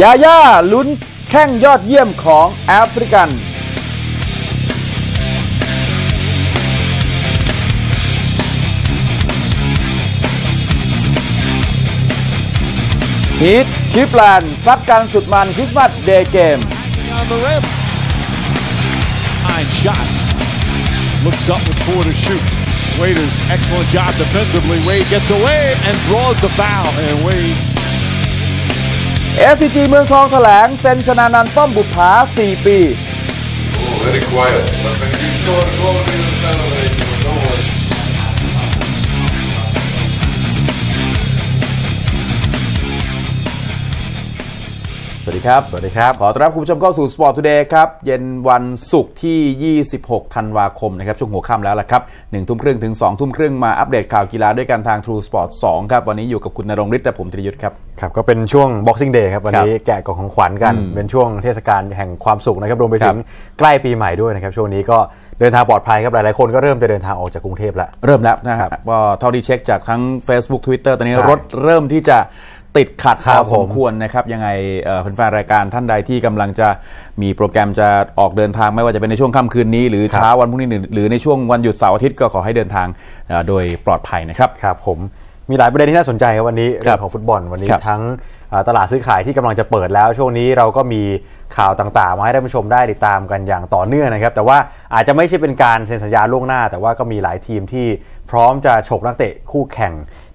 ยาย่าลุ้นแข้งยอดเยี่ยมของแอฟริกัน ฮีทคลีฟแลนด์ซัดกันสุดมัน Christmas Day game on the rim. Nine shots. Looks up with four to shoot. Waiters, excellent job defensively. Wade gets away and draws the foul. And Wade SCG เมืองทองแถลงเซ็นชนานันท์ป้อมบุภา 4 ปี Oh, วัสดีครับ สวัสดีครับ ขอต้อนรับคุณผู้ชมเข้าสู่ Sport Today ครับ เย็นวันศุกร์ที่ 26 ธันวาคมนะครับ ช่วงหัวค่ำแล้วละครับ1ทุ่มครึ่งถึง2ทุ่มครึ่งมาอัปเดตข่าวกีฬาด้วยกันทาง True Sport 2 ครับ วันนี้อยู่กับคุณนรงฤทธิ์และผมธีรยุทธ์ครับ ครับ ก็เป็นช่วง Boxing Day ครับ วันนี้แกะกล่องของขวัญกัน เป็นช่วงเทศกาลแห่งความสุขนะครับ รวมไปถึงใกล้ปีใหม่ด้วยนะครับ ช่วงนี้ก็เดินทางปลอดภัยครับหลายๆคนก็เริ่มจะเดินทางออกจากกรุงเทพแล้ว เริ่มแล้วนะครับก็เท่าที่เช็คจากทั้ง Facebook Twitter ตอนนี้ใช่รถเริ่มที่จะ ติดขัดครัพบอสมควรนะครับยังไงเอ่อแฟนๆรายการท่านใดที่กำลังจะมีโปรแกรมจะออกเดินทางไม่ว่าจะเป็นในช่วงค่ำคืนนี้ หรือครับเช้าวันพรุ่งนี้หรือหรือในช่วงวันหยุดเสาร์อาทิตย์ก็ขอให้เดินทางเอ่อโดยปลอดภัยนะครับครับผมมีหลายประเด็นที่น่าสนใจครับวันนี้ครัเรื่บองของฟุตบอลวันนี้ครับทั้งอ่าตลาดซื้อขายที่กำลังจะเปิดแล้ว ช่วงนี้เราก็มีข่าวต่างๆ มาให้ท่านผู้ชมได้ติดตามกันอย่างต่อเนื่องนะครับ แต่ว่าอาจจะไม่ใช่เป็นการเซ็นสัญญาล่วงหน้า แต่ว่าก็มีหลายทีมที่พร้อมจะฉกนักเตะคู่แข่ง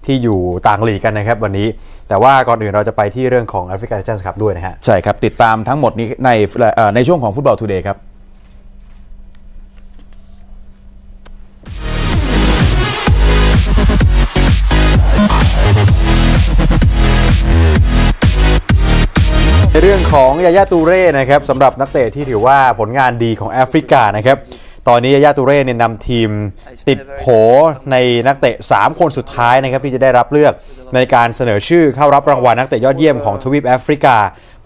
ที่อยู่ต่างลีกกันนะครับวันนี้ แต่ว่าก่อนอื่นเราจะไปที่เรื่องของแอฟริกาเจนส์ครับด้วยนะฮะใช่ครับ ติดตามทั้งหมดนี้ในเอ่อในช่วงของฟุตบอล today ครับในเรื่องของยายาตูเร่นะครับสำหรับนักเตะที่ถือว่าผลงานดีของแอฟริกานะครับ ตอนนี้ยายาตูเร่เนี่ยนำทีมติดโผในนักเตะ 3 คนสุดท้ายนะครับที่จะได้รับเลือกในการเสนอชื่อเข้ารับรางวัลนักเตะยอดเยี่ยมของทวีปแอฟริกา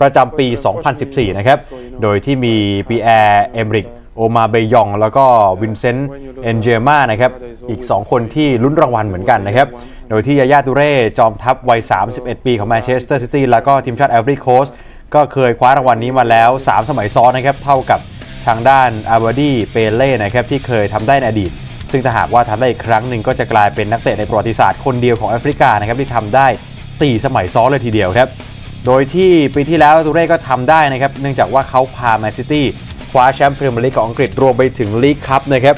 ประจำปี 2014 นะครับ โดยที่มีปีแอร์เอเมริกโอบาเมยอง แล้วก็วินเซนต์เอนเยมานะครับอีก 2 คนที่ลุ้นรางวัลเหมือนกันนะครับ โดยที่ยายาตูเร่จอมทัพวัย 31 ปีของแมนเชสเตอร์ซิตี้แล้วก็ทีมชาติไอวอรี่โคสต์ก็เคยคว้ารางวัลนี้มาแล้ว 3 สมัยซ้อนนะครับเท่ากับ ทางด้านอาเบดี้เปเล่นะครับที่เคยทำได้ในอดีต ซึ่งถ้าหากว่าทำได้อีกครั้งหนึ่งก็จะกลายเป็นนักเตะในประวัติศาสตร์คนเดียวของแอฟริกานะครับที่ทำได้ 4 สมัยซ้อนเลยทีเดียวครับ โดยที่ปีที่แล้วตูเร่ก็ทำได้นะครับเนื่องจากว่าเขาพาแมนซิตี้คว้าแชมป์พรีเมียร์ลีกของอังกฤษรวมไปถึงลีกคัพนะครับ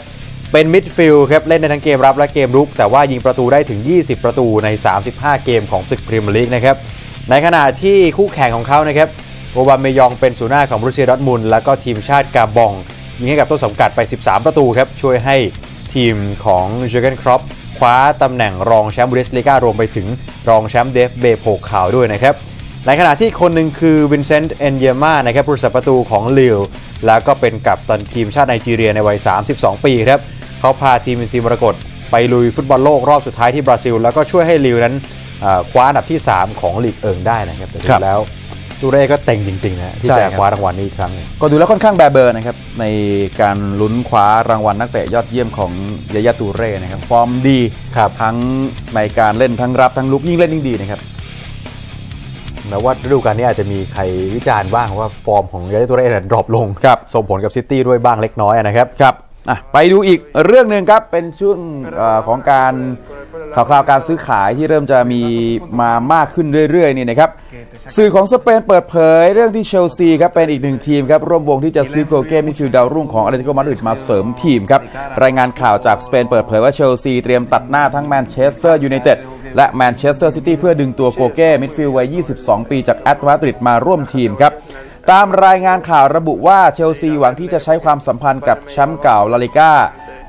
เป็นมิดฟิลด์ครับเล่นในทั้งเกมรับและเกมรุก แต่ว่ายิงประตูได้ถึง 20 ประตูใน 35 เกมของศึกพรีเมียร์ลีกนะครับในขณะที่คู่แข่งของเขานะครับ โอบาเมยองเป็นศูนย์หน้าของโบรุสเซียดอร์ทมุนด์แล้วก็ทีมชาติกาบอง ยิงให้กับต้นสังกัดไป 13 ประตูครับ ช่วยให้ทีมของเจอร์เก้นคล็อปป์คว้าตำแหน่งรองแชมป์บุนเดสลีการวมไปถึงรองแชมป์เดเอฟเบโพคาลด้วยนะครับในขณะที่คนหนึ่งคือวินเซนต์เอนเยมานะครับผู้รักษาประตูของลิลแล้วก็เป็นกัปตันทีมชาติไนจีเรียในวัย 32 ปีครับเขาพาทีมอินทรีมรกตไปลุยฟุตบอลโลกรอบสุดท้ายที่บราซิล แล้วก็ช่วยให้ลิลนั้นคว้าอันดับที่ 3 ของลีกเอิงได้นะครับแต่ดูครับแล้ว ตูเร่ก็เต็งจริงๆนะที่ใช่จะครับคว้ารางวัลนี้อีกครั้งหนึ่งก็ดูแล้วค่อนข้างแบเบอร์นะครับในการลุ้นคว้ารางวัลนักเตะยอดเยี่ยมของยายาตูเร่นะครับฟอร์มดีครับทั้งในการเล่นทั้งรับทั้งลุกยิ่งเล่นยิ่งดีนะครับแม้ว่าฤดูกาลนี้อาจจะมีใครวิจารณ์บ้างว่าฟอร์มของยาตูเร่เนี่ย drop ลงครับส่งผลกับซิตี้ด้วยบ้างเล็กน้อยนะครับครับ อะไปดูอีกเรื่องหนึ่งครับเป็นช่วงอของการข่าวคราวการซื้อขายที่เริ่มจะมีมามากขึ้นเรื่อยๆนี่นะครับสื่อของสเปนเปิดเผยเรื่องที่เชลซีครับเป็นอีกหนึ่งทีมครับร่วมวงที่จะซื้อโกเก้มิดฟิลด์ดาวรุ่งของแอตเลติโกมาดริดมาเสริมทีมครับรายงานข่าวจากสเปนเปิดเผยว่าเชลซีเตรียมตัดหน้าทั้งแมนเชสเตอร์ยูไนเต็ดและแมนเชสเตอร์ซิตี้เพื่อดึงตัวโกเก้มิดฟิลด์วัย 22 ปีจากแอตมาดริดมาร่วมทีมครับ ตามรายงานข่าวระบุว่าเชลซีหวังที่จะใช้ความสัมพันธ์กับแชมป์เก่าลาลิก้า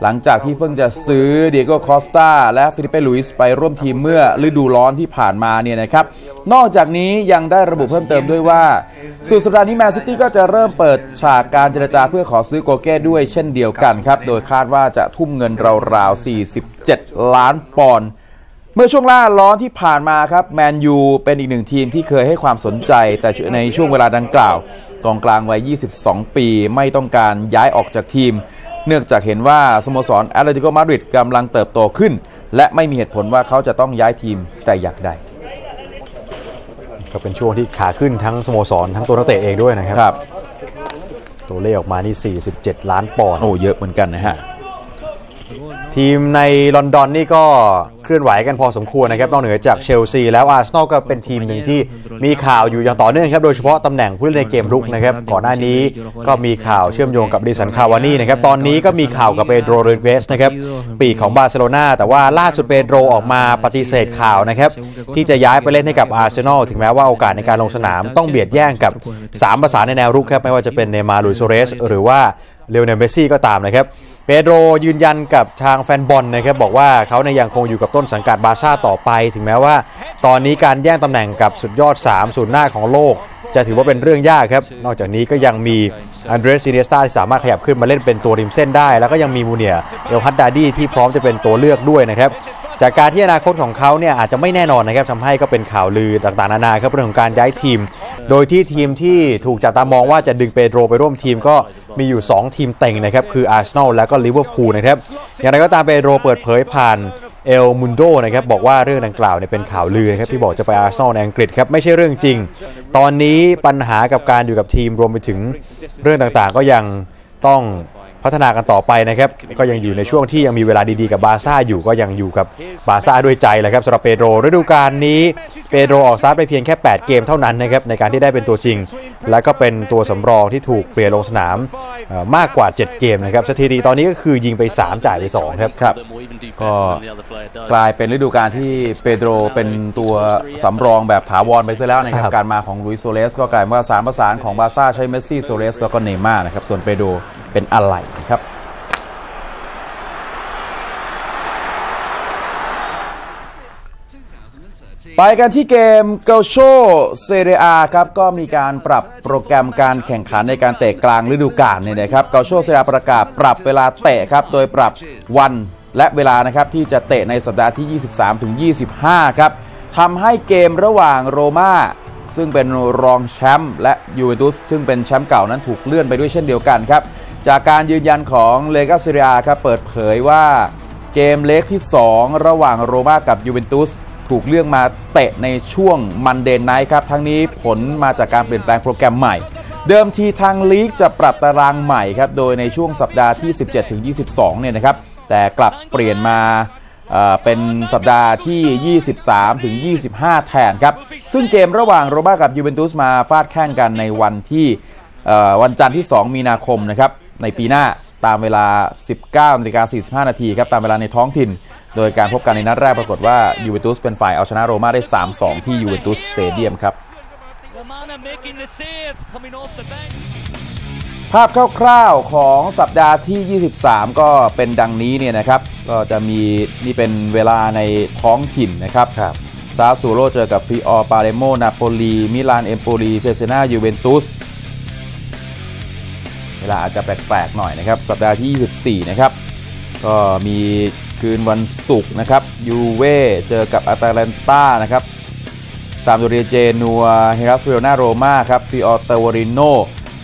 หลังจากที่เพิ่งจะซื้อดิเอโก้คอสตาและฟิลิปเป้ลุยส์ไปร่วมทีมเมื่อฤดูร้อนที่ผ่านมาเนี่ยนะครับ นอกจากนี้ยังได้ระบุเพิ่มเติมด้วยว่า สุดสัปดาห์นี้แมนซิตี้ก็จะเริ่มเปิดฉากการเจรจาเพื่อขอซื้อโกเก้ด้วยเช่นเดียวกันครับ โดยคาดว่าจะทุ่มเงินราวๆ47 ล้านปอนด์ เมื่อช่วงล่าร้อนที่ผ่านมาครับแมนยูเป็นอีกหนึ่งทีมที่เคยให้ความสนใจ แต่ในช่วงเวลาดังกล่าวกองกลางวัย 22 ปีไม่ต้องการย้ายออกจากทีม เนื่องจากเห็นว่าสโมสรแอตเลติโกมาดริดกำลังเติบโตขึ้น และไม่มีเหตุผลว่าเขาจะต้องย้ายทีมแต่อย่างใดก็เป็นช่วงที่ขาขึ้นทั้งสโมสรทั้งตัวนักเตะเองด้วยนะครับครับตัวเลขออกมานี่ 47 ล้านปอนด์โอ้เยอะเหมือนกันนะฮะ ทีมในลอนดอนนี่ก็เคลื่อนไหวกันพอสมควรนะครับ นอกเหนือจากเชลซีแล้วอาร์เซนอลก็เป็นทีมหนึ่งที่มีข่าวอยู่อย่างต่อเนื่องครับ โดยเฉพาะตำแหน่งผู้เล่นในเกมรุกนะครับ ก่อนหน้านี้ก็มีข่าวเชื่อมโยงกับเอดินสันคาวานี่นะครับ ตอนนี้ก็มีข่าวกับเปโดรเรนเวสนะครับ ปีกของบาร์เซโลนาแต่ว่าล่าสุดเปโดรออกมาปฏิเสธข่าวนะครับ ที่จะย้ายไปเล่นให้กับอาร์เซนอลถึงแม้ว่าโอกาสในการลงสนามต้องเบียดแย่งกับ3ประสานในแนวรุกครับไม่ว่าจะเป็นเนย์มาร์ลุยส์ซัวเรสหรือว่าลิโอเนลเมสซี่ก็ตามนะครับ เปโดรยืนยันกับทางแฟนบอลนะครับบอกว่าเขาในยยังคงอยู่กับต้นสังกัดบาร์ซ่าต่อไป ถึงแม้ว่า ตอนนี้การแย่งตำแหน่งกับสุดยอด3ศูนย์หน้าของโลก จะถือว่าเป็นเรื่องยากครับ นอกจากนี้ก็ยังมีอันเดรสอิเนียสตาที่สามารถขยับขึ้นมาเล่นเป็นตัวริมเส้นได้ แล้วก็ยังมีมูเนียร์เอลฮัดดาดี้ที่พร้อมจะเป็นตัวเลือกด้วยนะครับจากการที่อนาคตของเขาเนี่ยอาจจะไม่แน่นอนนะครับทำให้ก็เป็นข่าวลือต่างๆนานาครับเรื่องของการย้ายทีม โดยที่ทีมที่ถูกจับตามองว่าจะดึงเปโดรไปร่วมทีมก็มีอยู่ 2 ทีมเต็งนะครับคืออาร์เซนอลและก็ลิเวอร์พูลนะครับอย่างไรก็ตามเปโดรเปิดเผยผ่านเอลมุนโดนะครับบอกว่าเรื่องดังกล่าวเนี่ยเป็นข่าวลือครับที่บอกจะไปอาร์เซนอลในอังกฤษครับไม่ใช่เรื่องจริง ตอนนี้ปัญหากับการอยู่กับทีมรวมไปถึงเรื่องต่างๆ ก็ยังต้อง พัฒนากันต่อไปนะครับ ก็ยังอยู่ในช่วงที่ยังมีเวลาดีๆกับบาร์ซ่าอยู่ก็ยังอยู่กับบาร์ซ่าด้วยใจแหละครับสำหรับเปโดรฤดูกาลนี้เปโดรออกสตาร์ทไปเพียงแค่ 8 เกมเท่านั้นนะครับในการที่ได้เป็นตัวจริง และก็เป็นตัวสำรองที่ถูกเปลี่ยนลงสนามเอ่อมากกว่า 7 เกมนะครับสถิติตอนนี้ก็คือยิงไป 3 จ่ายไป2ครับครับก็กลายเป็นฤดูกาลที่เปโดรเป็นตัวสำรองแบบถาวรไปซะแล้วนะครับครับการมาของลุยส์ซัวเรสก็กลายเป็นว่าสามประสานของบาร์ซ่าใช้เมสซี่ซัวเรสแล้วก็เนย์มาร์นะครับส่วนเปโดร เป็นอะไหล่ครับ ไปกันที่เกมกัลโช่เซเรียอาครับ ก็มีการปรับโปรแกรมการแข่งขันในการเตะกลางฤดูกาลเนี่ยนะครับกัลโช่เซเรียอาประกาศปรับเวลาเตะครับ โดยปรับวันและเวลานะครับที่จะเตะในสัปดาห์ที่ 23ถึง25 ครับทำให้เกมระหว่างโรม่าซึ่งเป็นรองแชมป์และยูเวนตุสซึ่งเป็นแชมป์เก่านั้นถูกเลื่อนไปด้วยเช่นเดียวกันครับ จากการยืนยันของเลกาเซเรียอาครับเปิดเผยว่าเกม leg ที่ 2 ระหว่างโรม่ากับยูเวนตุสถูกเลื่อนมาเตะในช่วง Monday Night ครับ ทั้งนี้ผลมาจากการเปลี่ยนแปลงโปรแกรมใหม่ เดิมทีทางลีกจะปรับตารางใหม่ครับ โดยในช่วงสัปดาห์ที่ 17ถึง22 เนี่ยนะครับ แต่กลับเปลี่ยนมาเป็นสัปดาห์ที่ 23 ถึง 25 แทนครับ ซึ่งเกมระหว่างโรม่ากับยูเวนตุสมาฟาดแข้งกันในวันที่วันจันทร์ที่ 2 มีนาคมนะครับ ในปีหน้าตามเวลา 19นาฬิกา45 นาทีครับตามเวลาในท้องถิ่น โดยการพบกันในนัดแรกปรากฏว่ายูเวนตุสเป็นฝ่ายเอาชนะโรม่าได้ 3-2 ที่ยูเวนตุสสเตเดียมครับ Romana making the save coming off the bench. ภาพคร่าวๆของสัปดาห์ที่ 23 ก็เป็นดังนี้เนี่ยนะครับ ก็จะมีนี่เป็นเวลาในท้องถิ่นนะครับครับซาซูโรเจอกับฟิออเรปาแลร์โมนาโปลี มิลาน เอมโปลี เซเซนายูเวนตุสเวลาอาจจะแปลกๆหน่อยนะครับ สัปดาห์ที่ 24 นะครับ ก็มีคืนวันศุกร์นะครับ ยูเว่เจอกับอาตาแลนตานะครับซามพ์โดเรียเจนัว เฮลลาสเวโรนาโรมาครับ ฟิออเรโตริโน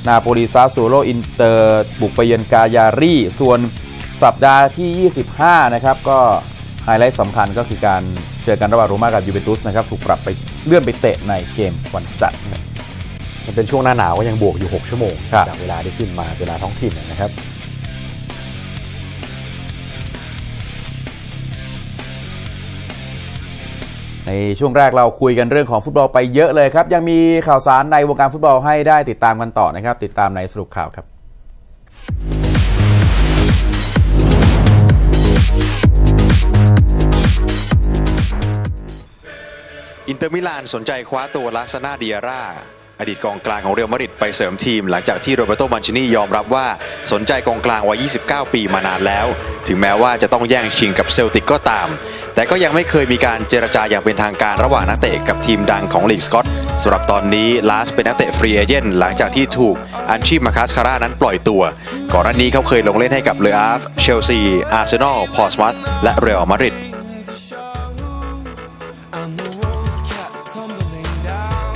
นาโปลิซาซูโรอินเตอร์ บุกไปเยือนกายารีส่วนสัปดาห์ที่ 25 นะครับ ก็ไฮไลท์สำคัญก็คือการเจอกันระหว่างโรม่ากับยูเวนตุสนะครับ ถูกปรับไปเลื่อนไปเตะในเกมวันจันทร์ มันเป็นช่วงหน้าหนาวก็ยังบวกอยู่ 6 ชั่วโมงครับจากเวลาที่ขึ้นมาเวลาท้องถิ่นนะครับในช่วงแรกเราคุยกันเรื่องของฟุตบอลไปเยอะเลยครับ ยังมีข่าวสารในวงการฟุตบอลให้ได้ติดตามกันต่อนะครับ ติดตามในสรุปข่าวครับ อินเตอร์มิลานสนใจคว้าตัวลาสซานาดิยาร์ร่า อดีตกองกลางของเรอัลมาดริดไปเสริมทีม หลังจากที่โรแบร์โต้มันชินี่ยอมรับว่าสนใจกองกลางวัย 29 ปีมานานแล้ว ถึงแม้ว่าจะต้องแย่งชิงกับเซลติกก็ตาม แต่ก็ยังไม่เคยมีการเจรจาอย่างเป็นทางการระหว่างนักเตะกับทีมดังของลีกสกอตสำหรับตอนนี้ลาสเป็นนักเตะ free agent หลังจากที่ถูกอันชีมาคัชคาล่านั้นปล่อยตัว ก่อนหน้านี้เขาเคยลงเล่นให้กับเลออาฟร์เชลซีอาร์เซนอลพอร์สมัธและเรอัลมาดริด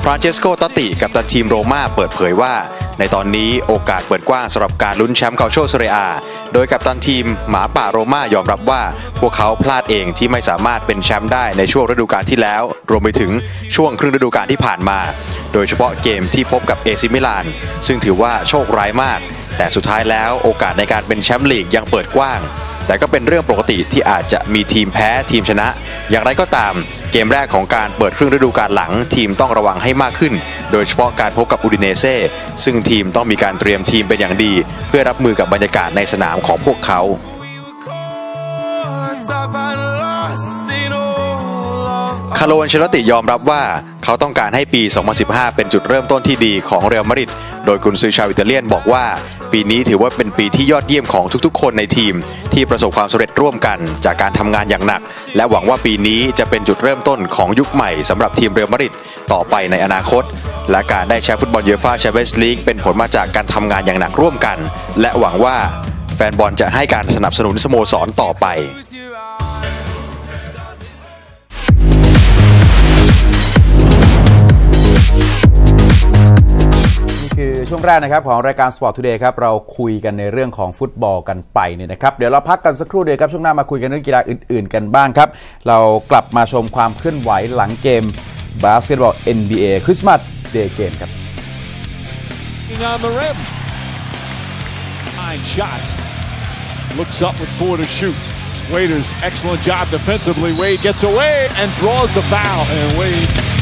ฟรานเชสโกต็อตติกัปตันทีมโรม่าเปิดเผยว่า ในตอนนี้โอกาสเปิดกว้างสำหรับการลุ้นแชมป์กัลโช่เซเรียอาโดยกัปตันทีมหมาป่าโรม่ายอมรับว่า พวกเขาพลาดเองที่ไม่สามารถเป็นแชมป์ได้ในช่วงฤดูกาลที่แล้ว รวมไปถึงช่วงครึ่งฤดูกาลที่ผ่านมา โดยเฉพาะเกมที่พบกับเอซีมิลาน ซึ่งถือว่าโชคร้ายมาก แต่สุดท้ายแล้วโอกาสในการเป็นแชมป์ลีกยังเปิดกว้าง แต่ก็เป็นเรื่องปกติที่อาจจะมีทีมแพ้ทีมชนะ อย่างไรก็ตามเกมแรกของการเปิดครึ่งฤดูกาลหลัง ทีมต้องระวังให้มากขึ้น โดยเฉพาะการพบกับอูดิเนเซ่ซึ่งทีมต้องมีการเตรียมทีมเป็นอย่างดี เพื่อรับมือกับบรรยากาศในสนามของพวกเขาาโลอันเชลตติยอมรับว่าเขาต้องการให้ปี 2015 เป็นจุดเริ่มต้นที่ดีของเรอัลมาดริด โดยกุนซือชาวอิตาเลียนบอกว่า ปีนี้ถือว่าเป็นปีที่ยอดเยี่ยมของทุกๆ คนในทีม ที่ประสบความสำเร็จร่วมกันจากการทำงานอย่างหนัก และหวังว่าปีนี้จะเป็นจุดเริ่มต้นของยุคใหม่สำหรับทีมเรอัลมาดริดต่อไปในอนาคต และการได้แชมป์ฟุตบอลยูฟ่าแชมเปี้ยนส์ลีกเป็นผลมาจากการทำงานอย่างหนักร่วมกัน และหวังว่าแฟนบอลจะให้การสนับสนุนสโมสรต่อไป นี่คือช่วงแรกนะครับของรายการ Sport Today ครับเราคุยกันในเรื่องของฟุตบอลกันไปเนี่ยนะครับเดี๋ยวเราพักกันสักครู่เดียวครับช่วงหน้ามาคุยกันเรื่องกีฬาอื่น ๆ กันบ้างครับ เรากลับมาชมความเคลื่อนไหวหลังเกมบาสเกตบอล NBA Christmas Day game ครับ on the rim. Nine shots. Looks up with four to shoot. Waiters, excellent job defensively. Wade gets away and draws the foul. And Wade